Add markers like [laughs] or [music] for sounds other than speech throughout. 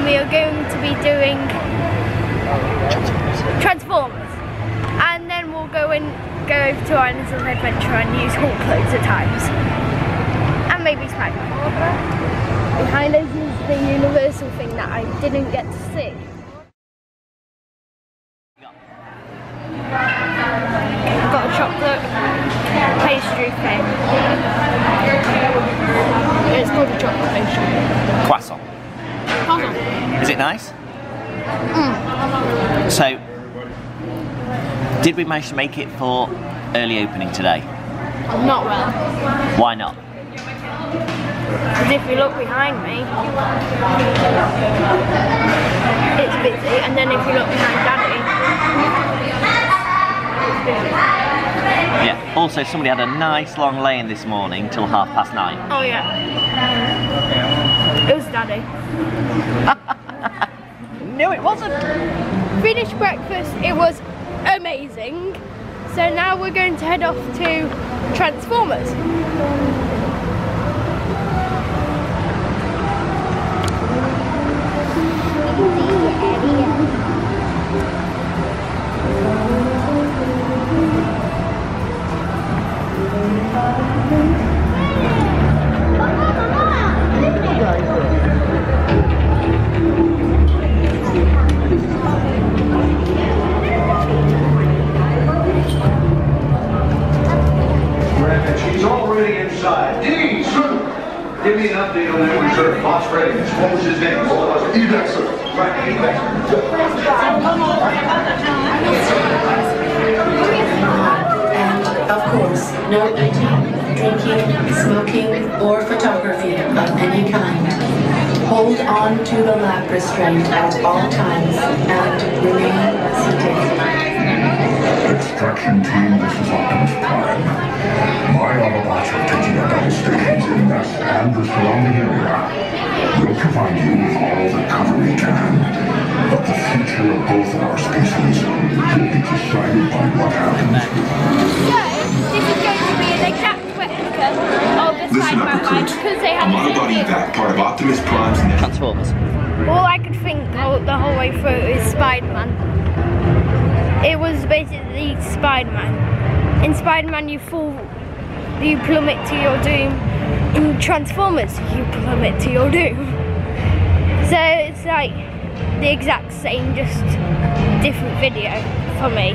and we are going to be doing Transformers. And then we'll go and go over to Islands of Adventure and use Hulk loads of times. And maybe Spider-Man. Behind us is the Universal thing that I didn't get to see. got a chocolate pastry thing. It's called a chocolate pastry. Croissant. Croissant. Is it nice? Mm. So, did we manage to make it for early opening today? Not well. Why not? Because if you look behind me, it's busy, and then if you look behind Daddy, it's busy. Yeah. Also, somebody had a nice long lay in this morning till half past nine. Oh yeah. It was Daddy. [laughs] No, it wasn't. Finished breakfast, it was amazing. So now we're going to head off to Transformers. And give me an update on that reserve. Boss readiness. What was his name? Evac, sir. Right, Evac. And, of course, no eating, drinking, smoking, or photography of any kind. Hold on to the lap restraint at all times and remain seated. Extraction team, this is future of both our species will be decided by what happens So, this is going to be an exact replica of the Listen up, Spider-Man ride recruits. because they I'm have the Autobot same Evac, part of Optimus Prime's net. Transformers. All I could think the the whole way through is Spider-Man. It was basically Spider-Man. In Spider-Man, you fall, you plummet to your doom. In Transformers, you plummet to your doom. [laughs] So it's like the exact same, just different video for me.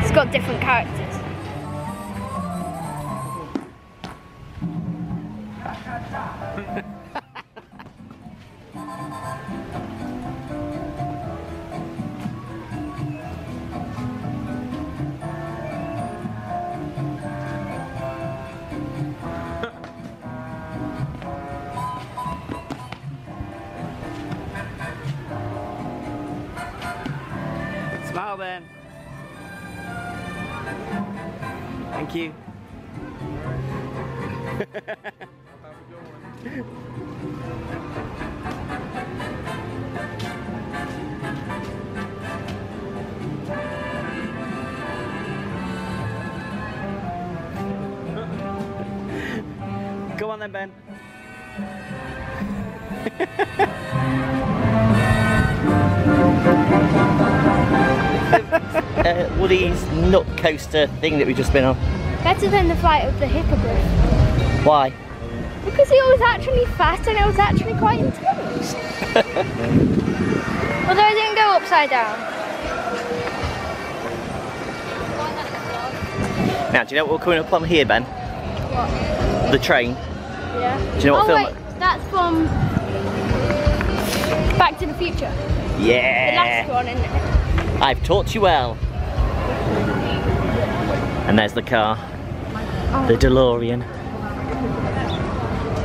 It's got different characters. Go on then, Ben. [laughs] uh, Woody's nut coaster thing that we've just been on. Better than the flight of the hippogriff. Why? Because it was actually fast and it was actually quite intense. [laughs] Although I didn't go upside down. Now, do you know what we're coming up on here, Ben? What? The train. Yeah. Do you know what oh film wait, that's from Back to the Future. Yeah. The last one, isn't it? I've taught you well. And there's the car. The oh. DeLorean.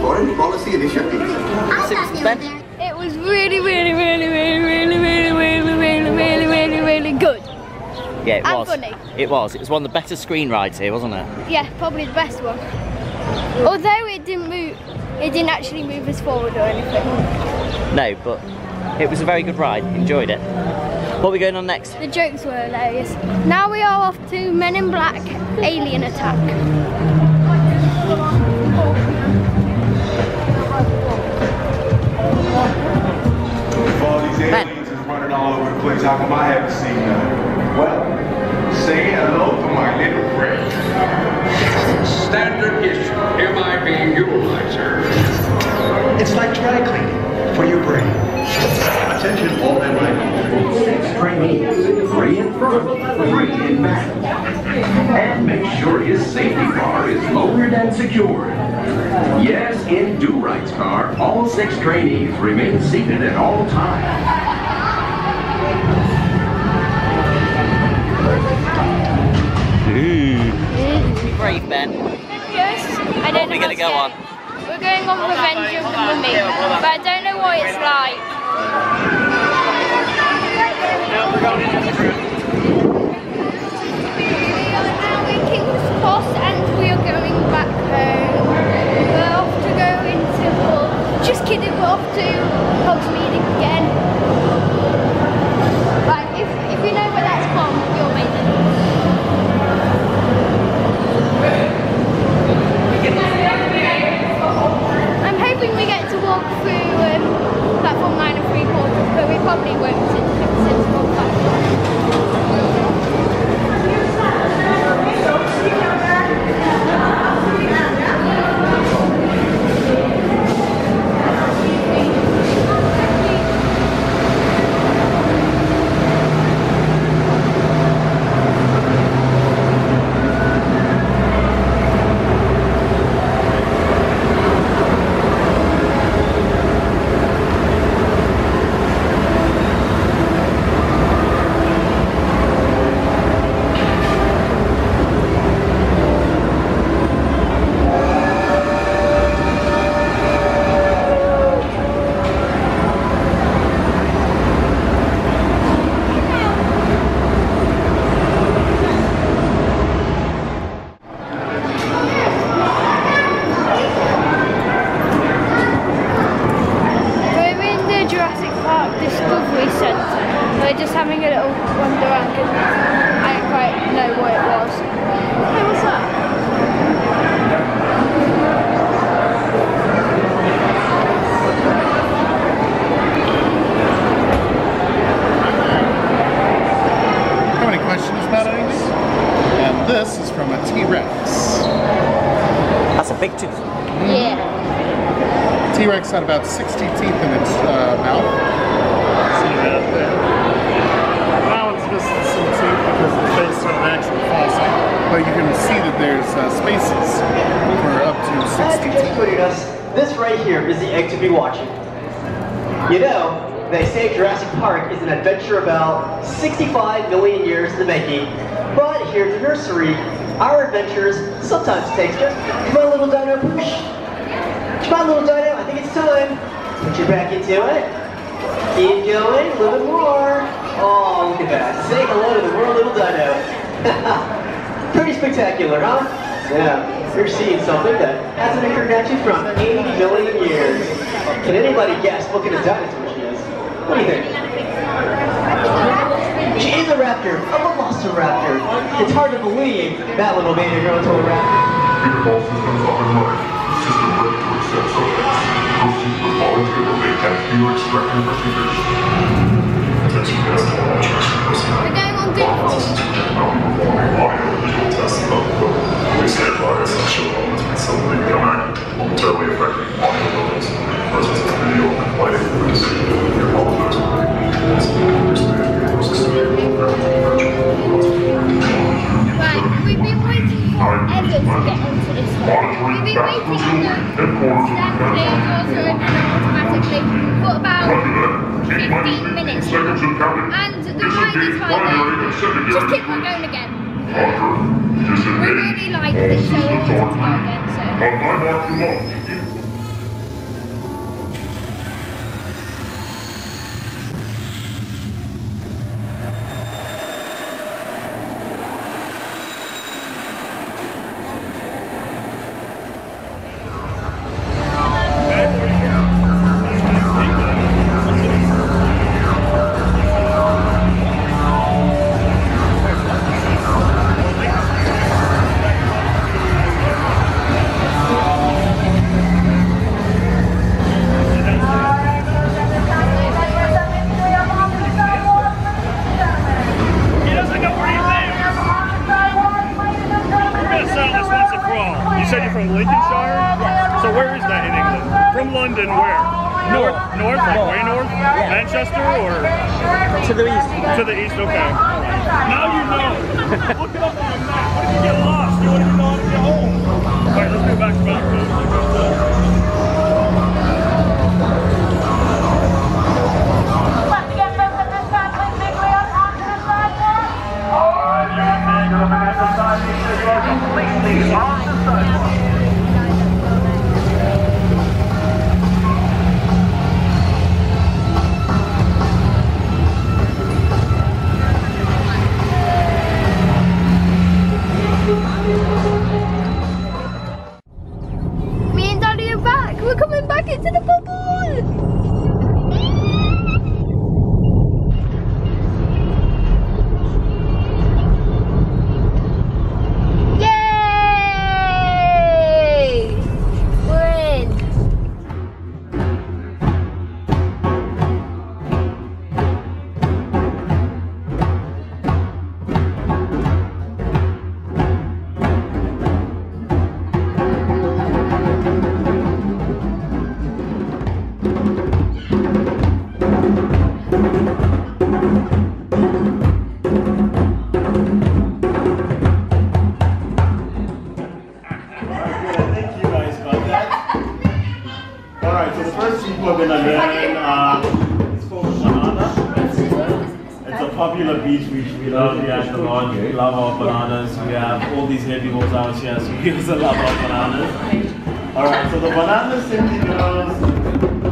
foreign policy initiatives. I thought they were Ben? there. It was really, really, really, really, really, really, really, really, really, really, really good. Yeah, it And was. funny. It was. It was one of the better screen rides here, wasn't it? Yeah, probably the best one. Although it didn't move, it didn't actually move us forward or anything. No, but it was a very good ride. Enjoyed it. What are we going on next? The jokes were hilarious. Now we are off to Men in Black Alien Attack. All over the place, how come I haven't seen none? Well, say hello to my little friend. Standard issue. MI being utilized. It's like dry cleaning for your brain. Attention all MIB. Trainees, three in front, three in back. And make sure his safety car is lowered and secured. Yes, in Do Right's car, all six trainees remain seated at all times. Brave, Ben. Yes, I don't What are we gonna go on? We're going on Revenge of the Mummy, but I don't know what it's like. went Discovery Centre. We're just having a little wander around because I don't quite know what it was. Hey, what's that? Have any questions about anything? And this is from a T-Rex. That's a big tooth. Yeah. T-Rex had about 60 teeth in its uh, mouth. See that there? That one's missing some teeth because it's based on an actual fossil. But you can see that there's uh, spaces for up to 60 us, this right here is the egg to be watching. You know, they say Jurassic Park is an adventure about 65 million years in the making, but here at the nursery, our adventures sometimes take just come on little dino push. Come on little dino, I think it's time. Put your back into it. Keep going, a little bit more. Oh, look at that. Say hello to the world little dino. [laughs] Pretty spectacular, huh? Yeah, you're seeing something that hasn't occurred at you from 80 million years. Can anybody guess what kind of dinosaur she is? What do you think? She is a raptor, a velociraptor. It's hard to believe that little baby girl to a raptor. Interval systems up and running. System ready to accept subjects. Proceed with voluntary and few extraction procedures. suicide by sexual harassment, so they come act momentarily affecting audio levels, presence of video, lighting, acoustic, of the process of to Julie, headquarters. you about 15 minutes? And the line is. Just keep on going again. We really like this, so we wanted to go again. So. Manchester or? To the east. To the east, okay. Now you know. [laughs] Look it up on a map. What if you get lost? You wouldn't even know how to get home. Alright, let's go back to Mount Me popular beach which we love here at the lodge. We love our bananas. We have all these herbivores out here, so we also love our bananas. Alright, so the bananas simply goes